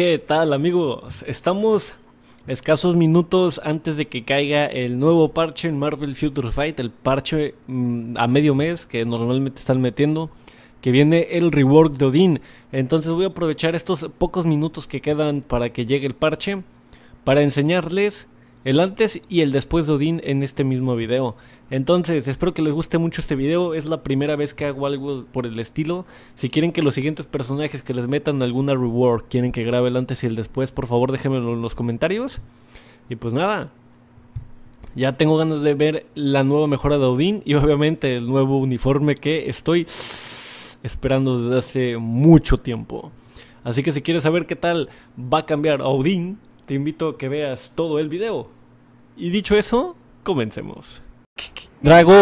¿Qué tal amigos? Estamos escasos minutos antes de que caiga el nuevo parche en Marvel Future Fight, el parche mm, a medio mes que normalmente están metiendo, que viene el rework de Odin. Entonces voy a aprovechar estos pocos minutos que quedan para que llegue el parche para enseñarles el antes y el después de Odin en este mismo video. Entonces, espero que les guste mucho este video, es la primera vez que hago algo por el estilo. Si quieren que los siguientes personajes que les metan alguna reward, quieren que grabe el antes y el después, por favor déjenmelo en los comentarios. Y pues nada, ya tengo ganas de ver la nueva mejora de Odin y obviamente el nuevo uniforme que estoy esperando desde hace mucho tiempo. Así que si quieres saber qué tal va a cambiar Odin, te invito a que veas todo el video. Y dicho eso, comencemos. Drago.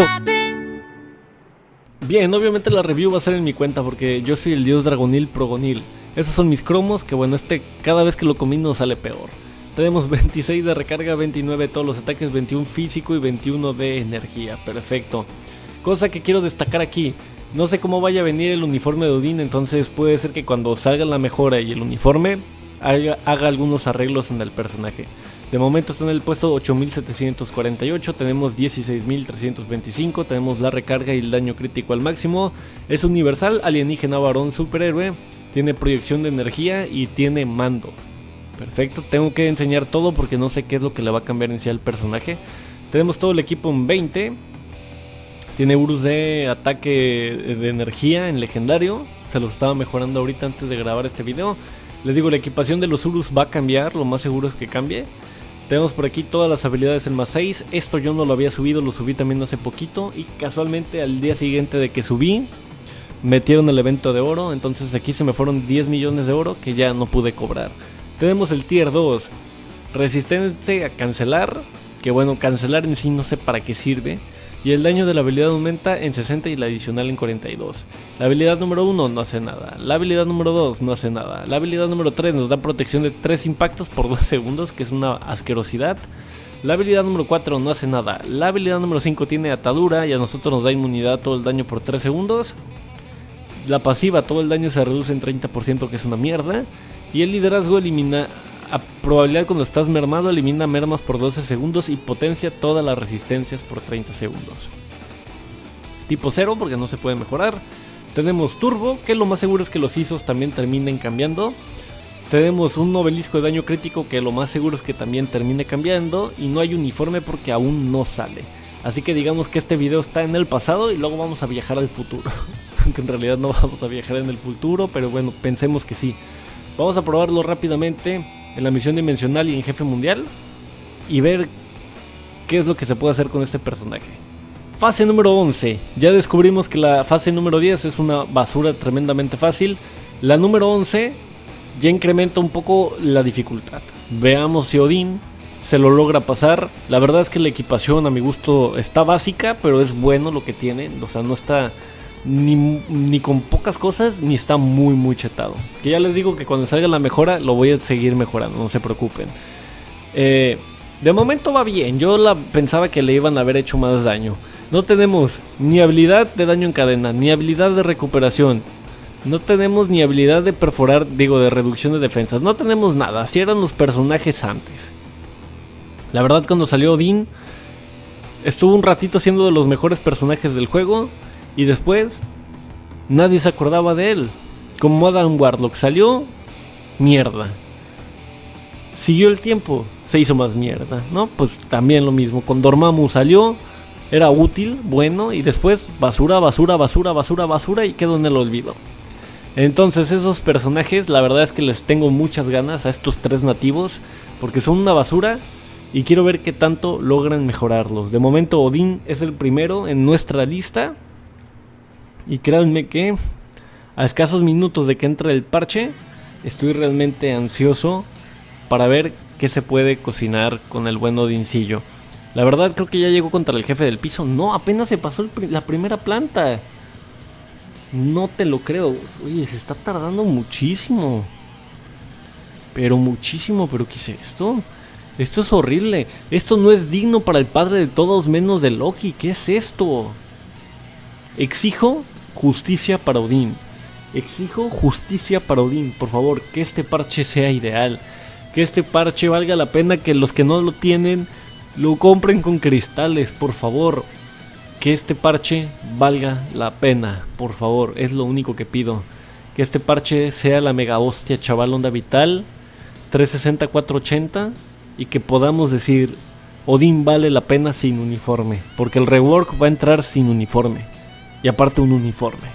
Bien, obviamente la review va a ser en mi cuenta porque yo soy el dios Dragonil Progonil. Esos son mis cromos que bueno, este cada vez que lo combino sale peor. Tenemos 26 de recarga, 29 de todos los ataques, 21 físico y 21 de energía. Perfecto. Cosa que quiero destacar aquí. No sé cómo vaya a venir el uniforme de Odin, entonces puede ser que cuando salga la mejora y el uniforme haga algunos arreglos en el personaje. De momento está en el puesto 8748, tenemos 16325, tenemos la recarga y el daño crítico al máximo. Es universal, alienígena varón superhéroe, tiene proyección de energía y tiene mando. Perfecto, tengo que enseñar todo porque no sé qué es lo que le va a cambiar en sí al personaje. Tenemos todo el equipo en 20. Tiene Urus de ataque de energía en legendario. Se los estaba mejorando ahorita antes de grabar este video. Les digo, la equipación de los Urus va a cambiar, lo más seguro es que cambie. Tenemos por aquí todas las habilidades en más 6. Esto yo no lo había subido, lo subí también hace poquito. Y casualmente al día siguiente de que subí, metieron el evento de oro. Entonces aquí se me fueron 10 millones de oro que ya no pude cobrar. Tenemos el tier 2, resistente a cancelar. Que bueno, cancelar en sí no sé para qué sirve y el daño de la habilidad aumenta en 60 y la adicional en 42. La habilidad número 1 no hace nada, la habilidad número 2 no hace nada, la habilidad número 3 nos da protección de 3 impactos por 2 segundos, que es una asquerosidad. La habilidad número 4 no hace nada, la habilidad número 5 tiene atadura y a nosotros nos da inmunidad a todo el daño por 3 segundos. La pasiva, todo el daño se reduce en 30%, que es una mierda. Y el liderazgo elimina a probabilidad cuando estás mermado elimina mermas por 12 segundos y potencia todas las resistencias por 30 segundos. Tipo 0 porque no se puede mejorar. Tenemos turbo, que lo más seguro es que los ISOs también terminen cambiando. Tenemos un novelisco de daño crítico que lo más seguro es que también termine cambiando. Y no hay uniforme porque aún no sale. Así que digamos que este video está en el pasado y luego vamos a viajar al futuro. Aunque en realidad no vamos a viajar en el futuro, pero bueno, pensemos que sí. Vamos a probarlo rápidamente en la misión dimensional y en jefe mundial y ver qué es lo que se puede hacer con este personaje. Fase número 11. Ya descubrimos que la fase número 10 es una basura tremendamente fácil. La número 11 ya incrementa un poco la dificultad. Veamos si Odín se lo logra pasar. La verdad es que la equipación a mi gusto está básica, pero es bueno lo que tiene. O sea, no está ni, con pocas cosas, ni está muy, muy chetado. Que ya les digo que cuando salga la mejora, lo voy a seguir mejorando, no se preocupen. Eh, de momento va bien, yo la pensaba que le iban a haber hecho más daño. No tenemos ni habilidad de daño en cadena, ni habilidad de recuperación. No tenemos ni habilidad de perforar, digo, de reducción de defensas. No tenemos nada, así eran los personajes antes. La verdad, cuando salió Odin, estuvo un ratito siendo de los mejores personajes del juego. Y después, nadie se acordaba de él. Como Adam Warlock salió, mierda. Siguió el tiempo, se hizo más mierda, ¿no? Pues también lo mismo. Con Dormammu salió, era útil, bueno, y después basura, basura, basura, basura, basura y quedó en el olvido. Entonces esos personajes, la verdad es que les tengo muchas ganas a estos tres nativos, porque son una basura y quiero ver qué tanto logran mejorarlos. De momento Odín es el primero en nuestra lista y créanme que a escasos minutos de que entre el parche, estoy realmente ansioso para ver qué se puede cocinar con el buen Odincillo. La verdad creo que ya llegó contra el jefe del piso. No, apenas se pasó la primera planta. No te lo creo. Oye, se está tardando muchísimo. Pero muchísimo, pero ¿qué es esto? Esto es horrible. Esto no es digno para el padre de todos menos de Loki. ¿Qué es esto? Exijo justicia para Odín. Exijo justicia para Odín, por favor, que este parche sea ideal. Que este parche valga la pena que los que no lo tienen lo compren con cristales, por favor. Que este parche valga la pena, por favor, es lo único que pido. Que este parche sea la mega hostia chaval onda vital 360-480 y que podamos decir Odín vale la pena sin uniforme, porque el rework va a entrar sin uniforme y aparte un uniforme.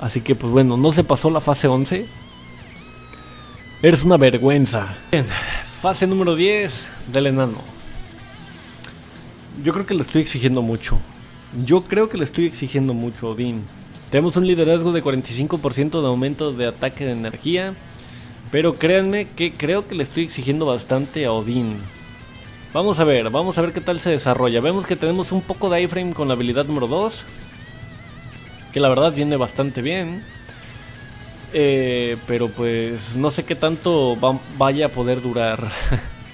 Así que pues bueno, no se pasó la fase 11. Eres una vergüenza. Bien, fase número 10 del enano. Yo creo que le estoy exigiendo mucho. Yo creo que le estoy exigiendo mucho, Odín. Tenemos un liderazgo de 45% de aumento de ataque de energía. Pero créanme que creo que le estoy exigiendo bastante a Odín. Vamos a ver, vamos a ver qué tal se desarrolla. Vemos que tenemos un poco de iframe con la habilidad número 2. Que la verdad viene bastante bien. Eh, pero pues no sé qué tanto vaya a poder durar.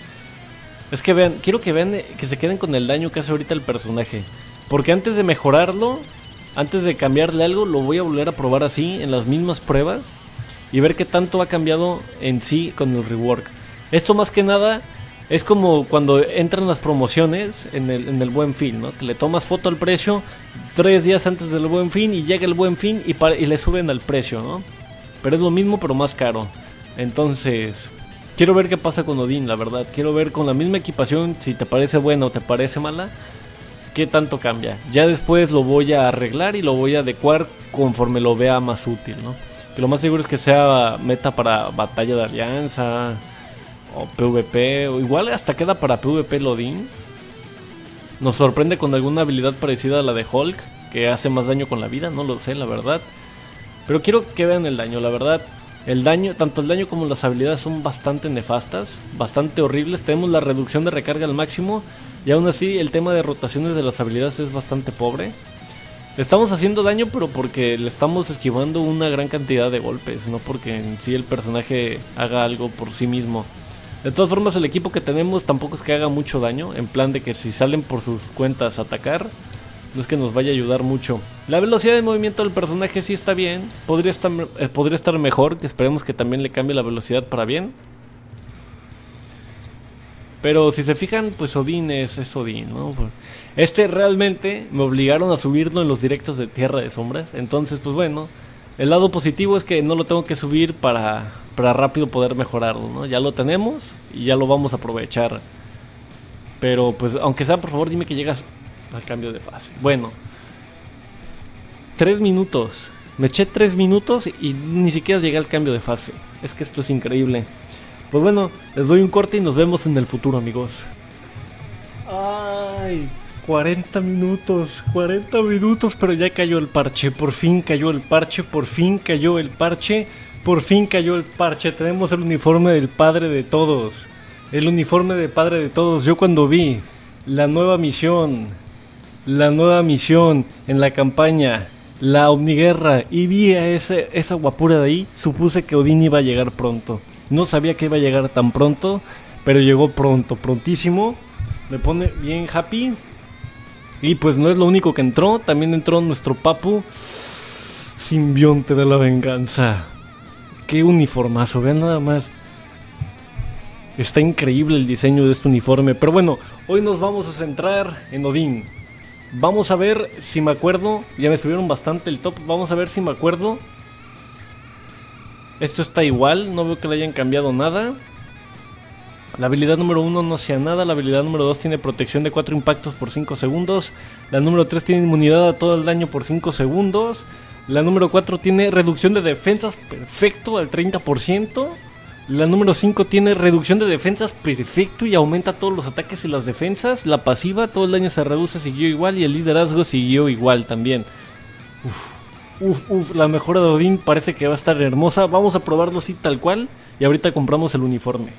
es que vean, quiero que vean que se queden con el daño que hace ahorita el personaje. Porque antes de mejorarlo, antes de cambiarle algo, lo voy a volver a probar así, en las mismas pruebas y ver qué tanto ha cambiado en sí con el rework. Esto más que nada es como cuando entran las promociones en el, en el buen fin, ¿no? Que le tomas foto al precio tres días antes del buen fin y llega el buen fin y, y le suben al precio, ¿no? Pero es lo mismo pero más caro. Entonces, quiero ver qué pasa con Odin, la verdad. Quiero ver con la misma equipación, si te parece buena o te parece mala, qué tanto cambia. Ya después lo voy a arreglar y lo voy a adecuar conforme lo vea más útil, ¿no? Que lo más seguro es que sea meta para batalla de alianza o PvP, o igual hasta queda para PvP Lodin. Nos sorprende con alguna habilidad parecida a la de Hulk, que hace más daño con la vida, no lo sé, la verdad. Pero quiero que vean el daño, la verdad. El daño, tanto el daño como las habilidades son bastante nefastas, bastante horribles. Tenemos la reducción de recarga al máximo y aún así el tema de rotaciones de las habilidades es bastante pobre. Estamos haciendo daño, pero porque le estamos esquivando una gran cantidad de golpes, no porque en sí el personaje haga algo por sí mismo. De todas formas, el equipo que tenemos tampoco es que haga mucho daño, en plan de que si salen por sus cuentas a atacar, no es que nos vaya a ayudar mucho. La velocidad de movimiento del personaje sí está bien, podría estar, eh, podría estar mejor, que esperemos que también le cambie la velocidad para bien. Pero si se fijan, pues Odín es, es Odín, ¿no? Pues, este realmente me obligaron a subirlo en los directos de Tierra de Sombras. Entonces, pues bueno, el lado positivo es que no lo tengo que subir para, para rápido poder mejorarlo, ¿no? Ya lo tenemos y ya lo vamos a aprovechar. Pero pues, aunque sea, por favor, dime que llegas al cambio de fase. Bueno, tres minutos. Me eché tres minutos y ni siquiera llegué al cambio de fase. Es que esto es increíble. Pues bueno, les doy un corte y nos vemos en el futuro, amigos. Ay, 40 minutos, 40 minutos, pero ya cayó el parche. Por fin cayó el parche, por fin cayó el parche, por fin cayó el parche. Tenemos el uniforme del padre de todos. El uniforme del padre de todos. Yo cuando vi la nueva misión, la nueva misión en la campaña, la Omniguerra, y vi a ese, esa guapura de ahí, supuse que Odín iba a llegar pronto. No sabía que iba a llegar tan pronto, pero llegó pronto, prontísimo. Me pone bien happy. Y pues no es lo único que entró, también entró nuestro papu, simbionte de la venganza. Qué uniformazo, vean nada más. Está increíble el diseño de este uniforme, pero bueno, hoy nos vamos a centrar en Odín. Vamos a ver si me acuerdo, ya me subieron bastante el top, vamos a ver si me acuerdo esto está igual, no veo que le hayan cambiado nada. La habilidad número 1 no sea nada, la habilidad número 2 tiene protección de 4 impactos por 5 segundos, la número 3 tiene inmunidad a todo el daño por 5 segundos, la número 4 tiene reducción de defensas perfecto al 30%, la número 5 tiene reducción de defensas perfecto y aumenta todos los ataques y las defensas, la pasiva todo el daño se reduce siguió igual y el liderazgo siguió igual también. Uf. La mejora de Odín parece que va a estar hermosa. Vamos a probarlo así tal cual y ahorita compramos el uniforme.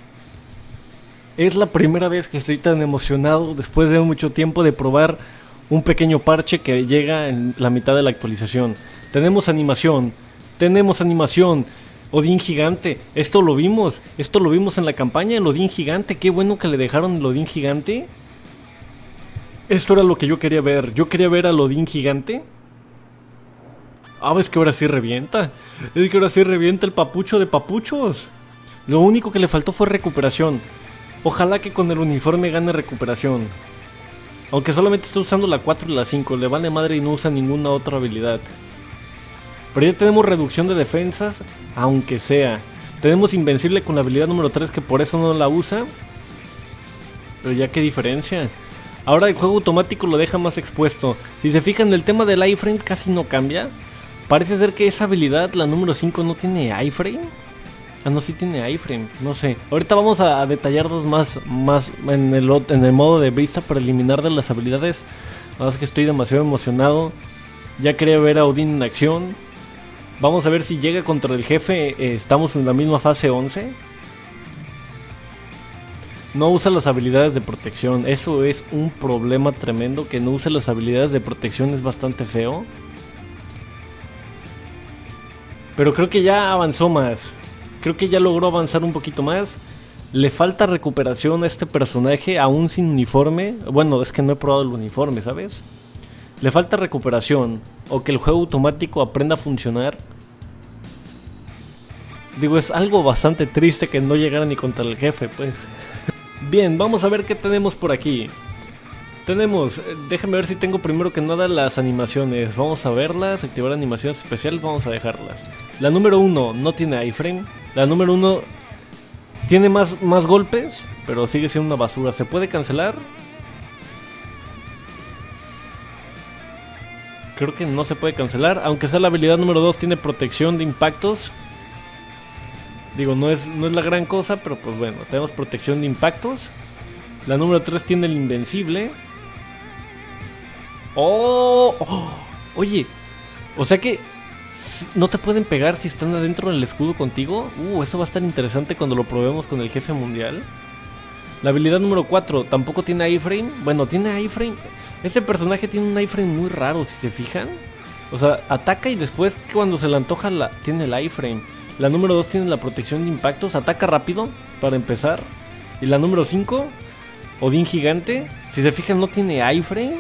Es la primera vez que estoy tan emocionado después de mucho tiempo de probar un pequeño parche que llega en la mitad de la actualización. Tenemos animación, tenemos animación. Odín gigante, esto lo vimos, esto lo vimos en la campaña, el Odín gigante, qué bueno que le dejaron el Odín gigante. Esto era lo que yo quería ver, yo quería ver al Odín gigante Ah, ves que ahora sí revienta. Es que ahora sí revienta el papucho de papuchos. Lo único que le faltó fue recuperación. Ojalá que con el uniforme gane recuperación. Aunque solamente está usando la 4 y la 5, le vale madre y no usa ninguna otra habilidad. Pero ya tenemos reducción de defensas, aunque sea. Tenemos invencible con la habilidad número 3 que por eso no la usa. Pero ya qué diferencia. Ahora el juego automático lo deja más expuesto. Si se fijan, el tema del iframe casi no cambia. Parece ser que esa habilidad, la número 5, no tiene iframe. Ah, no, sí tiene iframe, no sé. Ahorita vamos a, detallarnos más, más en, el, en el modo de vista preliminar de las habilidades. Nada más que estoy demasiado emocionado. Ya quería ver a Odin en acción. Vamos a ver si llega contra el jefe. Eh, estamos en la misma fase 11. No usa las habilidades de protección. Eso es un problema tremendo. Que no use las habilidades de protección es bastante feo. Pero creo que ya avanzó más. Creo que ya logró avanzar un poquito más. Le falta recuperación a este personaje aún sin uniforme. Bueno, es que no he probado el uniforme, ¿sabes? Le falta recuperación. O que el juego automático aprenda a funcionar. Digo, es algo bastante triste que no llegara ni contra el jefe, pues. Bien, vamos a ver qué tenemos por aquí. Tenemos, eh, déjame ver si tengo primero que nada las animaciones. Vamos a verlas, activar animaciones especiales, vamos a dejarlas. La número 1 no tiene iframe. La número 1 tiene más, más golpes, pero sigue siendo una basura. ¿Se puede cancelar? Creo que no se puede cancelar. Aunque sea la habilidad número 2 tiene protección de impactos. Digo, no es, no es la gran cosa, pero pues bueno, tenemos protección de impactos. La número 3 tiene el invencible. Oh, oh, Oye, o sea que no te pueden pegar si están adentro del escudo contigo. Uh, eso va a estar interesante cuando lo probemos con el jefe mundial. La habilidad número 4 tampoco tiene iframe. Bueno, tiene iframe. Este personaje tiene un iframe muy raro, si se fijan. O sea, ataca y después cuando se le antoja la, tiene el iframe. La número 2 tiene la protección de impactos, ataca rápido para empezar. Y la número 5, Odín gigante. Si se fijan, no tiene iframe.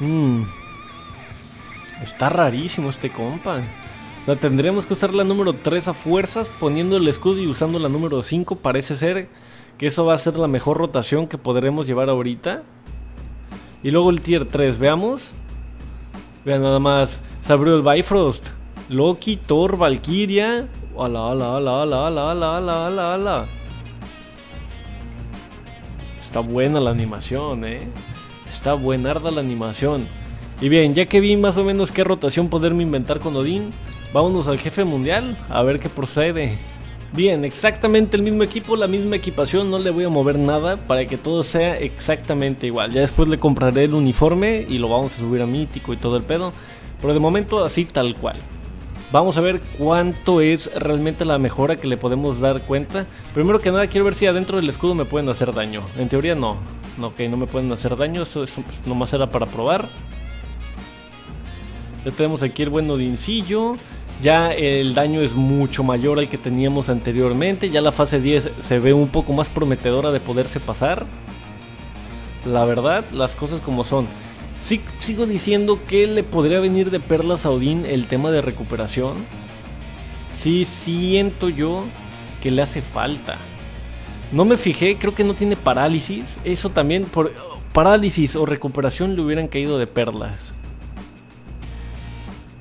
Mmm. Está rarísimo este compa. O sea, tendremos que usar la número 3 a fuerzas poniendo el escudo y usando la número 5. Parece ser que eso va a ser la mejor rotación que podremos llevar ahorita. Y luego el tier 3, veamos. Vean nada más. Se abrió el Bifrost. Loki, Thor, Valkyria. Ala, ala, ala, ala, ala, ala, ala, ala, ala. Está buena la animación, eh. Está buenarda la animación. Y bien, ya que vi más o menos qué rotación poderme inventar con Odín, vámonos al jefe mundial a ver qué procede. Bien, exactamente el mismo equipo, la misma equipación, no le voy a mover nada para que todo sea exactamente igual. Ya después le compraré el uniforme y lo vamos a subir a mítico y todo el pedo, pero de momento así tal cual. Vamos a ver cuánto es realmente la mejora que le podemos dar cuenta. Primero que nada quiero ver si adentro del escudo me pueden hacer daño. En teoría no, Ok, no me pueden hacer daño, eso, es nomás era para probar. Ya tenemos aquí el buen odincillo. Ya el daño es mucho mayor al que teníamos anteriormente. Ya la fase 10 se ve un poco más prometedora de poderse pasar. La verdad, las cosas como son. Sigo diciendo que le podría venir de perlas a Odín el tema de recuperación. Sí, siento yo que le hace falta. No me fijé, creo que no tiene parálisis. Eso también, por parálisis o recuperación le hubieran caído de perlas.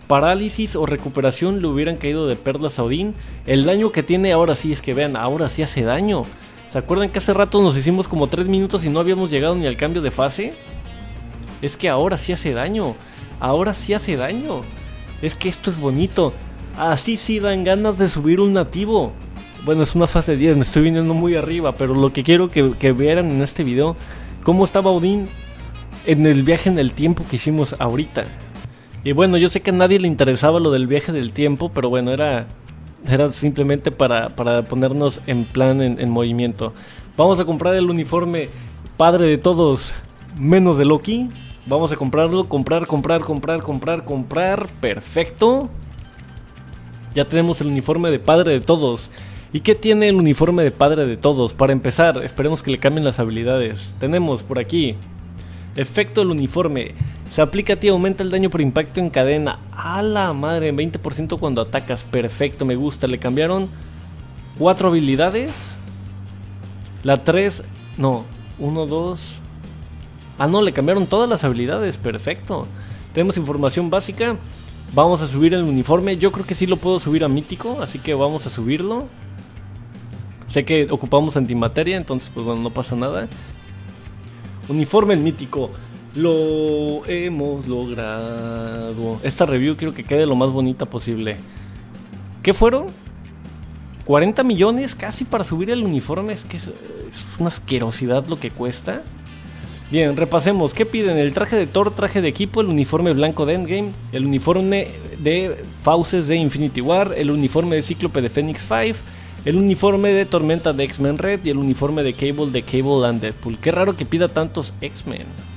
Parálisis o recuperación le hubieran caído de perlas a Odín. El daño que tiene ahora sí es que vean, ahora sí hace daño. ¿Se acuerdan que hace rato nos hicimos como 3 minutos y no habíamos llegado ni al cambio de fase? Es que ahora sí hace daño. Ahora sí hace daño. Es que esto es bonito. Así sí dan ganas de subir un nativo. Bueno, es una fase 10, me estoy viniendo muy arriba, pero lo que quiero que, que vieran en este video, cómo estaba Odín en el viaje en el tiempo que hicimos ahorita. Y bueno, yo sé que a nadie le interesaba lo del viaje del tiempo, pero bueno, era, era simplemente para, para ponernos en plan, en, en movimiento. Vamos a comprar el uniforme padre de todos, menos de Loki. Vamos a comprarlo, comprar, comprar, comprar, comprar, comprar. Perfecto. Ya tenemos el uniforme de padre de todos. ¿Y qué tiene el uniforme de padre de todos? Para empezar, esperemos que le cambien las habilidades. Tenemos por aquí, efecto del uniforme. Se aplica a ti, aumenta el daño por impacto en cadena. A la madre, 20% cuando atacas. Perfecto, me gusta. Le cambiaron cuatro habilidades. La 3, no, 1, 2. Ah, no, le cambiaron todas las habilidades. Perfecto. Tenemos información básica. Vamos a subir el uniforme. Yo creo que sí lo puedo subir a mítico, así que vamos a subirlo. Sé que ocupamos antimateria, entonces pues bueno, no pasa nada. Uniforme el mítico. Lo hemos logrado. Esta review quiero que quede lo más bonita posible. ¿Qué fueron? 40 millones casi para subir el uniforme. Es que es, una asquerosidad lo que cuesta. Bien, repasemos. ¿Qué piden? El traje de Thor, traje de equipo, el uniforme blanco de Endgame, el uniforme de Fauces de Infinity War, el uniforme de Cíclope de Phoenix 5, el uniforme de Tormenta de X-Men Red y el uniforme de Cable de Cable and Deadpool. Qué raro que pida tantos X-Men.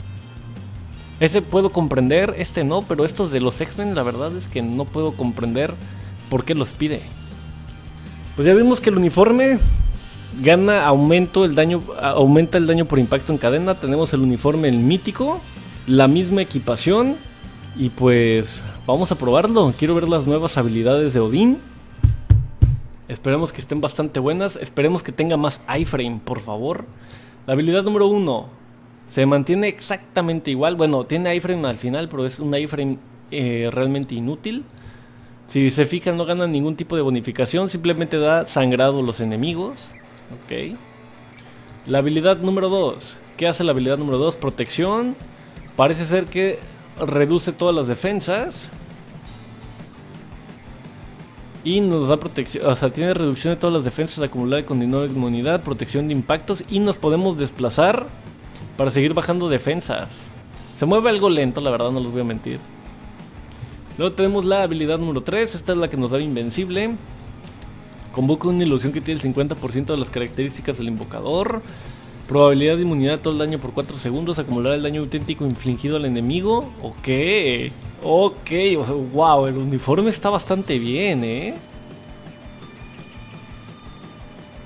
Ese puedo comprender, este no, pero estos de los X-Men la verdad es que no puedo comprender por qué los pide. Pues ya vimos que el uniforme gana aumento el daño aumenta el daño por impacto en cadena. Tenemos el uniforme el mítico, la misma equipación y pues vamos a probarlo. Quiero ver las nuevas habilidades de Odín. Esperemos que estén bastante buenas. Esperemos que tenga más iframe, por favor. La habilidad número uno se mantiene exactamente igual. Bueno, tiene iframe al final, pero es un iframe eh, realmente inútil. Si se fijan, no gana ningún tipo de bonificación, simplemente da sangrado a los enemigos. Ok. La habilidad número 2. ¿Qué hace la habilidad número 2? Protección. Parece ser que reduce todas las defensas. Y nos da protección, o sea, tiene reducción de todas las defensas acumuladas con dinero de inmunidad, protección de impactos y nos podemos desplazar para seguir bajando defensas. Se mueve algo lento, la verdad, no les voy a mentir. Luego tenemos la habilidad número 3, esta es la que nos da invencible. Convoca una ilusión que tiene el 50% de las características del invocador. Probabilidad de inmunidad a todo el daño por 4 segundos. Acumular el daño auténtico infligido al enemigo. Ok. Ok. wow, el uniforme está bastante bien, ¿eh?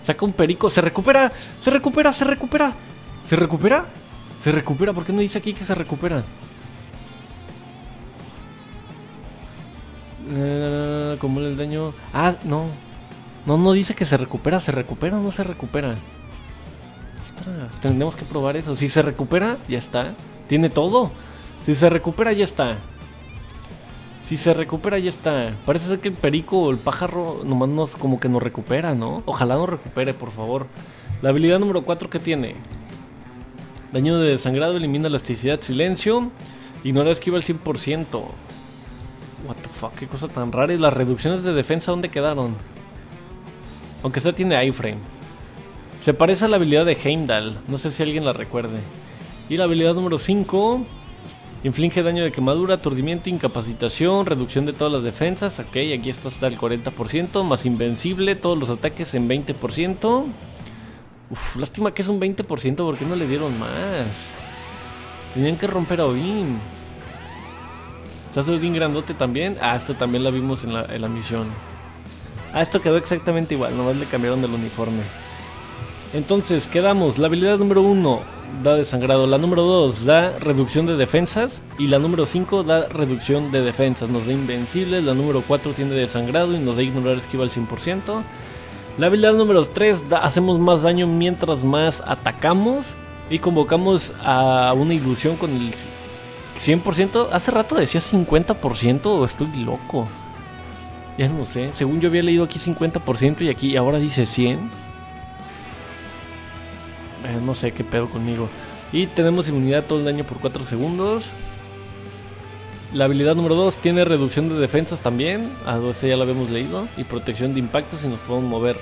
Saca un perico. Se recupera. Se recupera. Se recupera. ¿Se recupera? Se recupera. ¿Por qué no dice aquí que se recupera? Eh, el daño. Ah, no. No, no dice que se recupera. ¿Se recupera o no se recupera? Ostras, tendremos que probar eso. Si se recupera, ya está. Tiene todo. Si se recupera, ya está. Si se recupera, ya está. Parece ser que el perico o el pájaro nomás nos, como que nos recupera, ¿no? Ojalá nos recupere, por favor. La habilidad número 4 que tiene. Daño de desangrado, elimina elasticidad, silencio. Ignora esquiva al 100%. What the fuck, qué cosa tan rara. ¿Y las reducciones de defensa dónde quedaron? Aunque esta tiene iframe. Se parece a la habilidad de Heimdall. No sé si alguien la recuerde. Y la habilidad número 5. Inflige daño de quemadura, aturdimiento, incapacitación, reducción de todas las defensas. Ok, aquí está hasta el 40%. Más invencible, todos los ataques en 20%. Uf, lástima que es un 20%. ¿Por qué no le dieron más? Tenían que romper a. ¿Se hace Odín grandote también? Ah, esto también la vimos en la, en la misión. Ah, esto quedó exactamente igual, nomás le cambiaron el uniforme. Entonces, quedamos. La habilidad número 1 da desangrado. La número 2 da reducción de defensas. Y la número 5 da reducción de defensas. Nos da invencibles. La número 4 tiene desangrado y nos da ignorar esquiva al 100%. La habilidad número 3 da, hacemos más daño mientras más atacamos. Y convocamos a una ilusión con el 100%, hace rato decía 50% o estoy loco. Ya no sé, según yo había leído aquí 50% y aquí ahora dice 100. Eh, no sé qué pedo conmigo. Y tenemos inmunidad todo el daño por 4 segundos. La habilidad número 2 tiene reducción de defensas también. A ese ya lo habíamos leído. Y protección de impactos y nos podemos mover.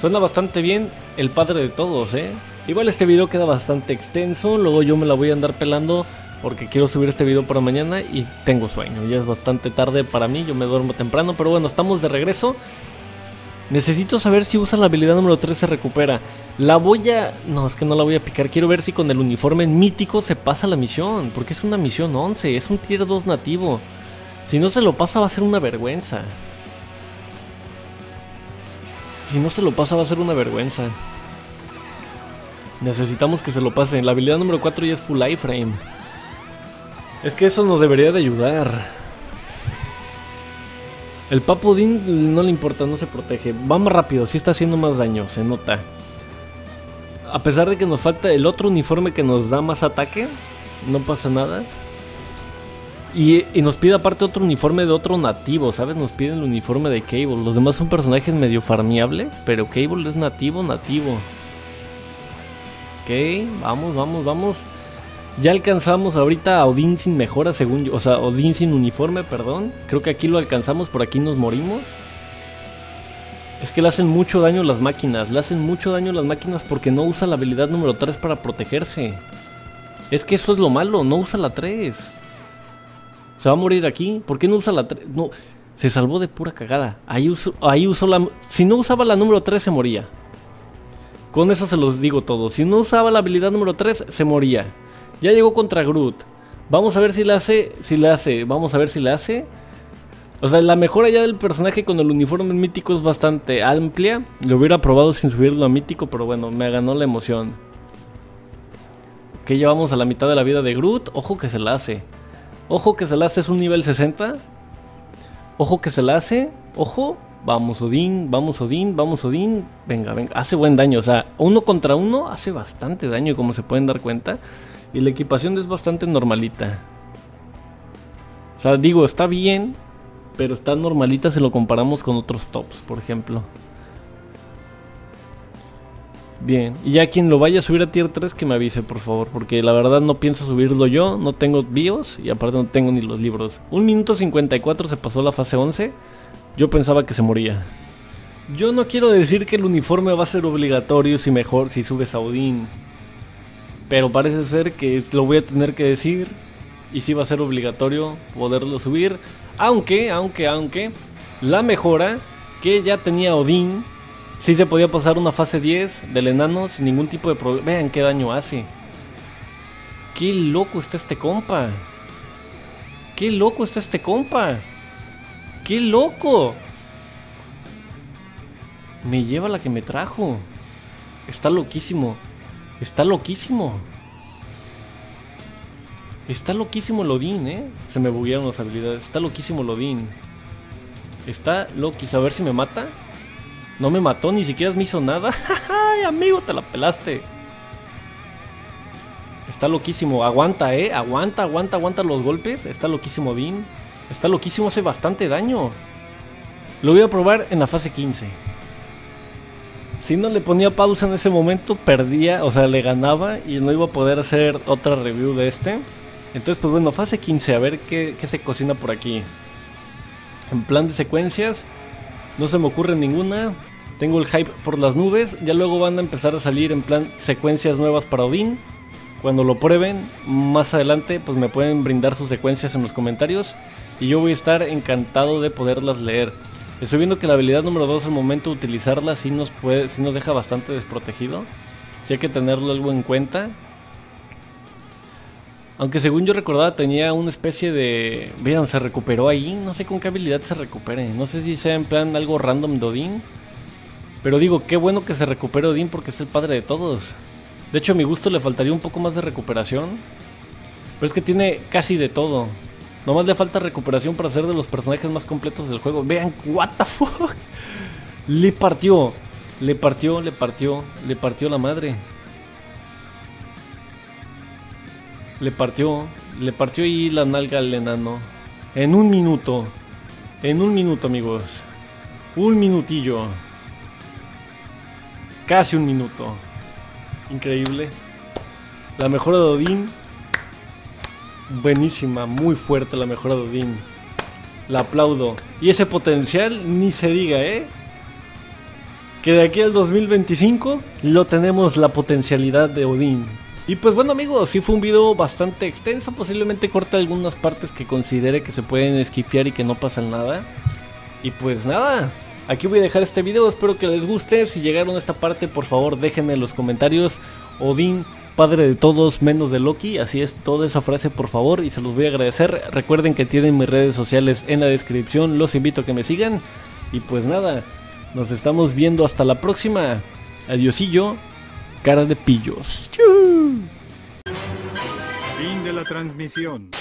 Suena bastante bien el padre de todos, ¿eh? Igual este video queda bastante extenso. Luego yo me la voy a andar pelando porque quiero subir este video para mañana y tengo sueño. Ya es bastante tarde para mí, yo me duermo temprano, pero bueno, estamos de regreso. Necesito saber si usa la habilidad número 3 se recupera. La voy a... No, es que no la voy a picar. Quiero ver si con el uniforme mítico se pasa la misión. Porque es una misión 11. Es un tier 2 nativo. Si no se lo pasa va a ser una vergüenza. Si no se lo pasa va a ser una vergüenza. Necesitamos que se lo pase. La habilidad número 4 ya es full iframe. Es que eso nos debería de ayudar. El Papudín no le importa, no se protege. Va más rápido, sí está haciendo más daño, se nota. A pesar de que nos falta el otro uniforme que nos da más ataque, no pasa nada. Y, nos pide aparte otro uniforme de otro nativo, ¿sabes? Nos piden el uniforme de Cable. Los demás son personajes medio farmeables, pero Cable es nativo, nativo. Ok, vamos, vamos, vamos. Ya alcanzamos ahorita a Odin sin mejora, según yo. O sea, Odin sin uniforme, perdón. Creo que aquí lo alcanzamos, por aquí nos morimos. Es que le hacen mucho daño las máquinas. Le hacen mucho daño las máquinas porque no usa la habilidad número 3 para protegerse. Es que eso es lo malo, no usa la 3. Se va a morir aquí. ¿Por qué no usa la 3? No, se salvó de pura cagada. Ahí usó, ahí usó la... Si no usaba la número 3 se moría. Con eso se los digo todo. Si no usaba la habilidad número 3 se moría. Ya llegó contra Groot. Vamos a ver si la hace. Si la hace. Vamos a ver si la hace. O sea, la mejora ya del personaje con el uniforme mítico es bastante amplia. Lo hubiera probado sin subirlo a mítico, pero bueno, me ganó la emoción. Ok, ya vamos a la mitad de la vida de Groot. Ojo que se la hace. Ojo que se la hace, es un nivel 60. Ojo que se la hace. Ojo. Vamos Odín, vamos Odín, vamos Odín. Venga, venga. Hace buen daño. O sea, uno contra uno hace bastante daño, como se pueden dar cuenta. Y la equipación es bastante normalita. O sea, digo, está bien, pero está normalita si lo comparamos con otros tops, por ejemplo. Bien, y ya quien lo vaya a subir a tier 3 que me avise, por favor, porque la verdad no pienso subirlo yo, no tengo bios y aparte no tengo ni los libros. Un minuto 54 se pasó la fase 11, yo pensaba que se moría. Yo no quiero decir que el uniforme va a ser obligatorio si mejor si subes a Odín. Pero parece ser que lo voy a tener que decir. Y si va a ser obligatorio poderlo subir. Aunque, aunque, aunque. La mejora que ya tenía Odín. Si se podía pasar una fase 10 del enano sin ningún tipo de problema. Vean qué daño hace. Qué loco está este compa. Qué loco está este compa. Qué loco. Me lleva la que me trajo. Está loquísimo. Está loquísimo. Está loquísimo Lodin, ¿eh? Se me buguearon las habilidades. Está loquísimo Lodin. Está loquísimo. A ver si me mata. No me mató, ni siquiera me hizo nada. ¡Ay, amigo, te la pelaste! Está loquísimo. Aguanta, ¿eh? Aguanta, aguanta, aguanta los golpes. Está loquísimo Odin. Está loquísimo, hace bastante daño. Lo voy a probar en la fase 15 si no le ponía pausa en ese momento, perdía, o sea, le ganaba y no iba a poder hacer otra review de este. Entonces, pues bueno, fase 15, a ver qué, se cocina por aquí. En plan de secuencias, no se me ocurre ninguna. Tengo el hype por las nubes. Ya luego van a empezar a salir en plan secuencias nuevas para Odin. Cuando lo prueben, más adelante, pues me pueden brindar sus secuencias en los comentarios. Y yo voy a estar encantado de poderlas leer. Estoy viendo que la habilidad número 2 al momento de utilizarla sí nos, nos deja bastante desprotegido. Sí hay que tenerlo algo en cuenta. Aunque según yo recordaba tenía una especie de... Vean, se recuperó ahí. No sé con qué habilidad se recupere. No sé si sea en plan algo random de Odín. Pero digo, qué bueno que se recupere Odín porque es el padre de todos. De hecho a mi gusto le faltaría un poco más de recuperación. Pero es que tiene casi de todo. Nomás le falta recuperación para ser de los personajes más completos del juego. Vean, what the fuck. Le partió. Le partió, le partió, le partió la madre. Le partió, le partió ahí la nalga al enano. En un minuto. En un minuto, amigos. Un minutillo. Casi un minuto. Increíble. La mejora de Odín buenísima, muy fuerte la mejora de Odín. La aplaudo. Y ese potencial, ni se diga, ¿eh? Que de aquí al 2025 lo tenemos la potencialidad de Odín. Y pues bueno amigos, sí fue un video bastante extenso, posiblemente corta algunas partes que considere que se pueden esquipear y que no pasa nada. Y pues nada, aquí voy a dejar este video, espero que les guste, si llegaron a esta parte por favor déjenme en los comentarios Odín padre de todos menos de Loki. Así es, toda esa frase por favor y se los voy a agradecer. Recuerden que tienen mis redes sociales en la descripción. Los invito a que me sigan. Y pues nada, nos estamos viendo hasta la próxima. Adiosillo, cara de pillos. De la transmisión.